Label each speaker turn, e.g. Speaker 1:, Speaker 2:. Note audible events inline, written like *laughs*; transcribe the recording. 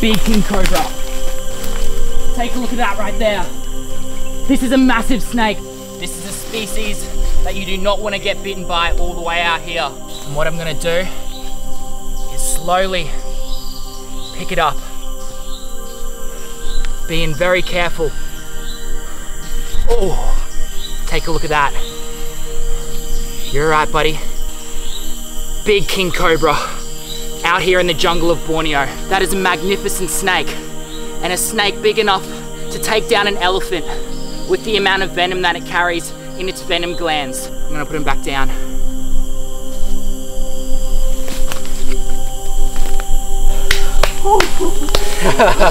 Speaker 1: big king cobra. Take a look at that right there. This is a massive snake. This is a species that you do not want to get bitten by all the way out here. And what I'm gonna do is slowly pick it up. Being very careful. Oh, take a look at that. You're right, buddy. Big king cobra out here in the jungle of Borneo. That is a magnificent snake and a snake big enough to take down an elephant with the amount of venom that it carries in its venom glands. I'm gonna put him back down. *laughs*